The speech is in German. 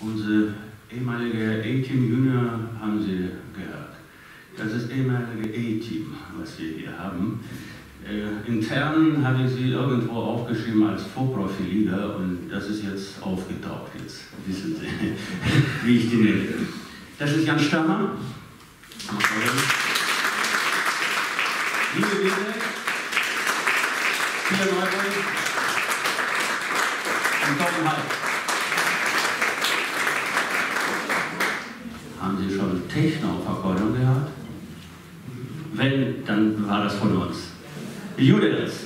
Unsere ehemalige A-Team Junior haben Sie gehört. Das ist ehemalige A-Team, was wir hier haben. Äh, intern habe ich sie irgendwo aufgeschrieben als Vorprofiliga und das ist jetzt aufgetaucht. Jetzt wissen Sie, wie ich die nenne. Das ist Jan Störmer. Liebe Bilder, Peter Neumann und Torben Hall. Haben Sie schon Techno auf Akkordeon gehört? Wenn, dann war das von uns. Judith.